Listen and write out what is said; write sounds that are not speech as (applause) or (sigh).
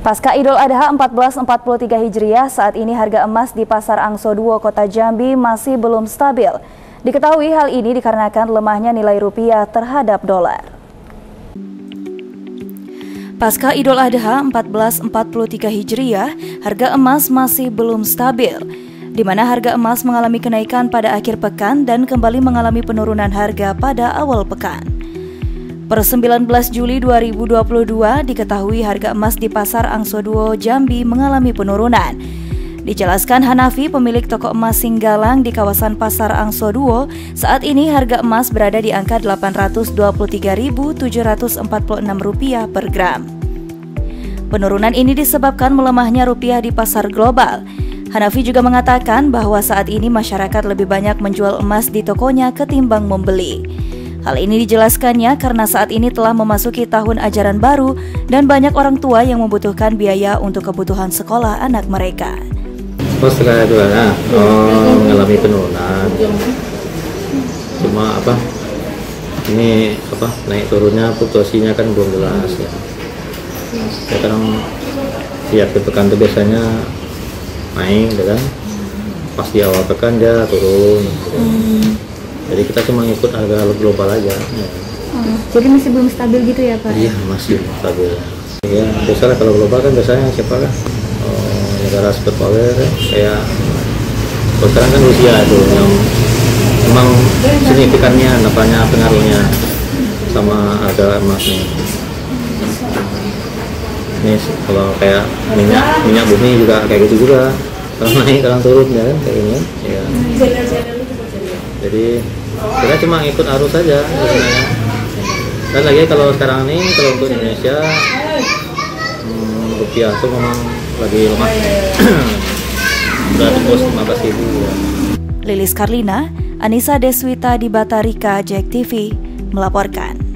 Pasca Idul Adha 1443 Hijriah, saat ini harga emas di Pasar Angso Duo, Kota Jambi masih belum stabil. Diketahui hal ini dikarenakan lemahnya nilai rupiah terhadap dolar. Pasca Idul Adha 1443 Hijriah, harga emas masih belum stabil, di mana harga emas mengalami kenaikan pada akhir pekan dan kembali mengalami penurunan harga pada awal pekan. Per 19 Juli 2022 diketahui harga emas di Pasar Angso Duo Jambi mengalami penurunan. Dijelaskan Hanafi, pemilik toko emas Singgalang di kawasan Pasar Angso Duo, saat ini harga emas berada di angka Rp823.746 per gram. Penurunan ini disebabkan melemahnya rupiah di pasar global. Hanafi juga mengatakan bahwa saat ini masyarakat lebih banyak menjual emas di tokonya ketimbang membeli. Hal ini dijelaskannya karena saat ini telah memasuki tahun ajaran baru dan banyak orang tua yang membutuhkan biaya untuk kebutuhan sekolah anak mereka. Oh setelah itu ya, oh, mengalami penurunan. Cuma apa? Ini apa naik turunnya fluktuasinya kan belum jelas ya. Sekarang tiap pekan itu biasanya naik, ya kan? Pas di awal pekan dia turun. Gitu. Hmm jadi kita cuma ikut harga global aja. Ya. oh, jadi masih belum stabil gitu ya pak? Iya masih stabil. Ya biasalah kalau global kan biasanya siapa kan? Oh, negara super power kayak kalau sekarang kan Rusia itu yang memang signifikannya napanya pengaruhnya sama harga emasnya. Ini kalau kayak minyak minyak bumi juga kayak gitu juga. Kalau naik kalau turun ya kan kayak gini ya jadi kita cuma ikut arus saja sebenarnya dan lagi kalau sekarang ini kalau untuk Indonesia hmm, rupiah itu memang lagi lemah (clears throat) udah tembus 15 ribu ya. Lilis Karlina, Anissa Deswita di Batarika Jack TV melaporkan.